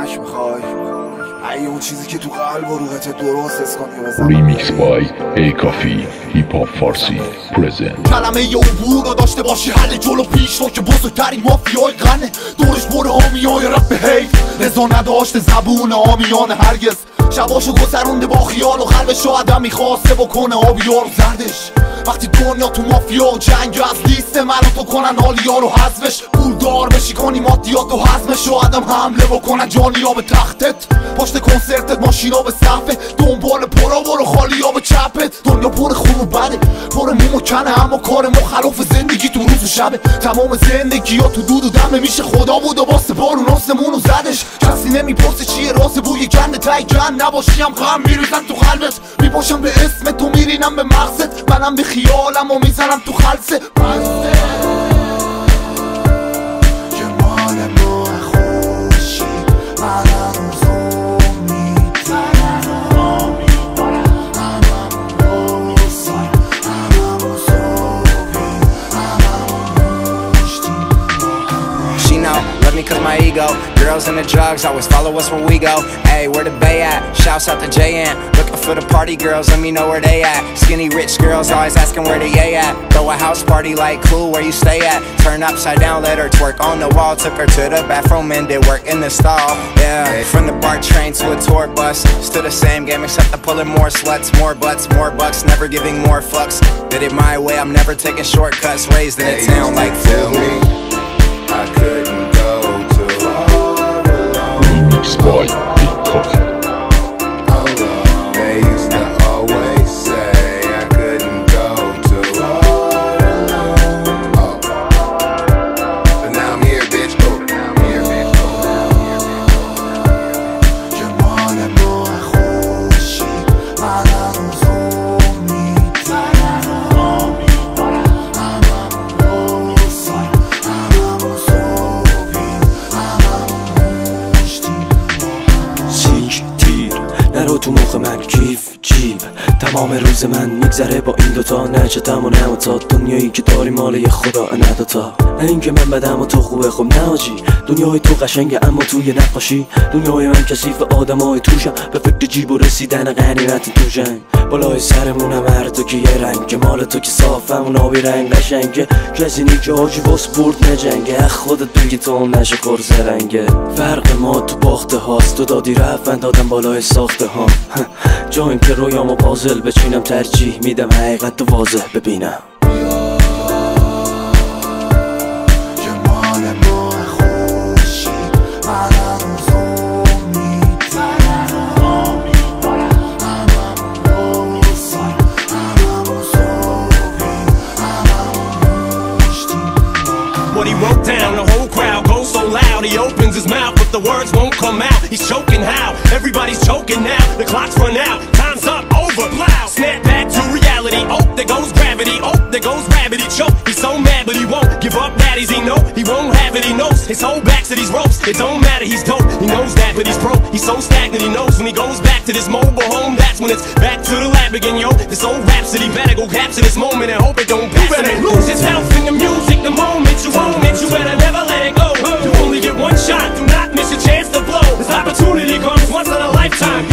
کمک می‌خوای. ای اون چیزی که تو قلب و روحت درست حس کنی بزن ریمیکس بای ای کافی هیپ هاپ فارسی پرزنت. کلمه یه عبور رو داشته باشی حل جلو پیش رو که بزرگترین مافیای غنه. دورش پر آمیای رپ هیت رضا نداشته زبون آمیان هرگز. شباشو گذرونده با خیال و قلبش رو آدم می‌خواسته بکنه آبیار و زردش. وقتی دنیا تو مافیا و جنگ از لیست من تو کنن حالیا رو حذفش. پولدار بشی کنی مادیات و حزمش و آدم حمله بکنن جانیا به تختت پشت کنسرتت ماشینا به صفه. دنبال پرا برو خالیا به چپت دنیا پر خون و بده. پر موم و کنه اما کار مخالف زندگی تو روز و شبه. تمام زندگی ها تو دود و دمه. میشه خدا بود و واسه بارون و زدش. کسی نمی‌پرسه چیه راز بوی گنده تای جن نباشیم غم میریزن تو قلبت. میپاشم به اسم تو میرینم به مغزت منم به خیالم و می‌زنم تو خلصه. بسته. Cause my ego. Girls and the drugs always follow us where we go. Hey, where the bay at? Shouts out to JN. Looking for the party girls, let me know where they at. Skinny rich girls always asking where they yay at. Throw a house party like cool, where you stay at? Turn upside down, let her twerk on the wall. Took her to the bathroom and did work in the stall. Yeah, from the BART train to a tour bus. Still the same game except I'm pulling more sluts, more butts, more bucks. Never giving more fucks. Did it my way, I'm never taking shortcuts. Raised in a town like tell Phil. me I couldn't go to all alone. ریمیکس بای تمام روز من میگذره با این دوتا. نه چتم و نه تا. دنیایی که داری مال خدا نه دوتا. نه اینکه من بدم و تو خوبه. خب نه آجی. دنیای تو قشنگه اما توی نقاشی. دنیای من کثیف آدمای توشم. به فکر جیب و رسیدن غنیمت تو بالای سرمونم هر تو که یه رنگ. مال تو که صافم و نابی رنگ قشنگه کسی نی که آجی باس برد نجنگه. خودت بگی تو نشه کرز رنگه فرق ما تو باخته هاست. تو دادی رفت دادم بالای ساخته ها. جا این که رویامو پازل بچینم ترجیح میدم. حقیقت تو واضح ببینم. His the words won't come out. He's choking how? Everybody's choking now. The clock's run out, time's up, over. Plow. Snap back to reality. Oh, there goes gravity. Oh, there goes gravity. Choke. He's so mad, but he won't give up. Daddies, he know he won't have it. He knows his whole back to these ropes. It don't matter, he's dope. He knows that, but he's broke. He's so stagnant. He knows when he goes back to this mobile home. That's when it's back to the lab again, yo. This old rhapsody better go capture this moment and hope it don't pass. You better lose yourself in the music the moment you own it. You better time.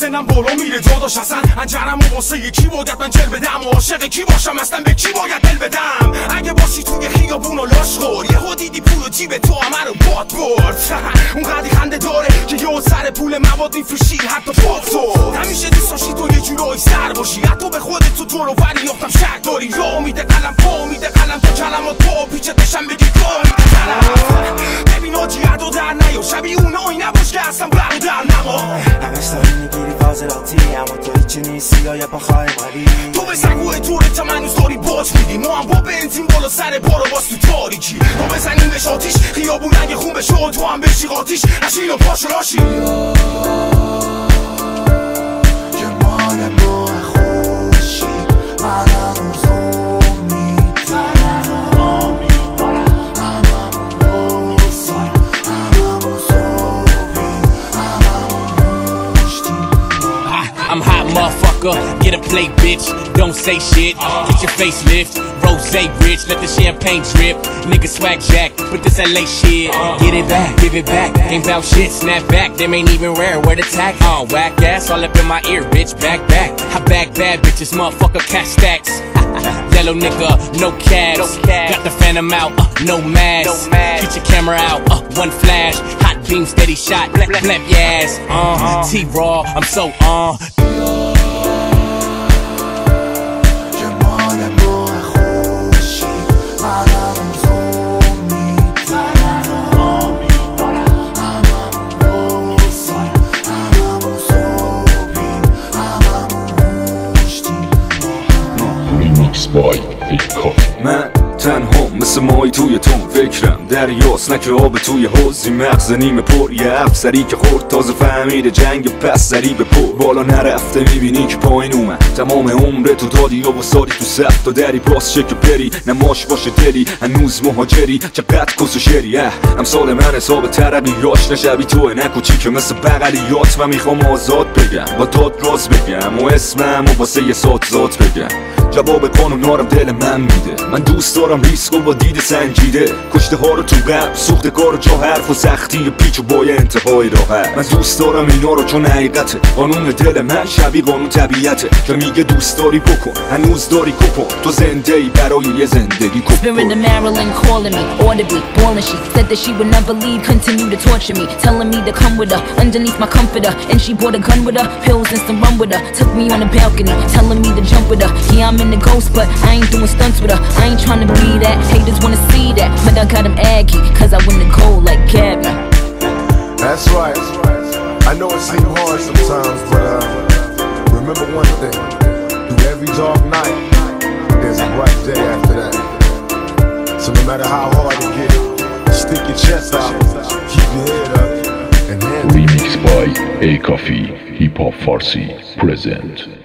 سنم بالا میره جاداش اصلا انجرم و واسه یکی باید من جل بدم عاشق کی باشم؟ اصلا به کی باید دل بدم؟ اگه باشی توی خیابون و لاش خور. یهو دیدی پول و جیب تو همه رو باد برد. اون قدی خنده داره که یه سر پول مواد میفروشی حتی پاد تو. همیشه دوست تو یه جورایی سر باشی. حتی به خودت تو تو رو یافتم شک داری. یا میده قلم پا میده قلم. تو کلمات پا پیچه دشم بگی ببین آجی در نیا. شبیه اونایی نباش که اصلا برو در نما فاضلاتی اما تو هیچی نیستی یا یه پاخای مالی تو به سگوه توره تا منوز داری باج میدی. ما هم با بنزین بالا سر بارو باز تو تاریکی. ما بزنیم بهش آتیش خیابون رنگ خون بشه تو هم بشی قاتیش نشین و پاش راشی. Bitch, don't say shit. Get your face lift, rose rich, let the champagne drip. Nigga swag jack, but this LA shit. Get it back, give it back. Ain't bout shit, snap back. Them ain't even rare, where the tack? Oh, whack ass all up in my ear, bitch. Back, back. I back bad bitches, motherfucker, cash stacks. Yellow nigga, no cabs. Got the phantom out, uh, no mask. Get your camera out, uh, one flash. Hot beam, steady shot, blap, blap your ass. Uh, T-Raw, I'm so uh. منم زوم دریاست نکه آب توی حوزی مغز نیمه پر. یه افسری که خورد تازه فهمید جنگ پس سری به پر. بالا نرفته می‌بینی که پایین اومد. تمام عمر تو دادی و وسادی تو سخت و دری باز که بری نماش باشه دلی هنوز مهاجری. چقدر کس و شری امثال من حساب ترقیاش نشبی توه نکوچی که مثل بغلیات. و می‌خوام آزاد بگم با داد راز بگم و اسمم و واسه یه سات بگم. جواب قانونارم دل من میده من دوست دارم ریسک و با دید سنجیده کشته ها رو تو قلب سوخته کار جا حرف و سختی پیچ و بای انتهای راحت من دوست دارم اینا رو چون حقیقته قانون دل من شبیه قانون طبیعته که میگه دوست داری بکن هنوز داری کپن تو زنده ای برای یه زندگی I'm in the ghost, but I ain't doing stunts with her. I ain't trying to be that. Haters wanna see that, but I got 'em aggy, cause I win the gold like Gabby. That's right. I know it seems hard sometimes, but uh, remember one thing. Through every dark night, there's a bright day after that. So no matter how hard it gets, stick your chest out, keep your head up, and handle it. Remix by A-Coffee Hip Hop Farsi present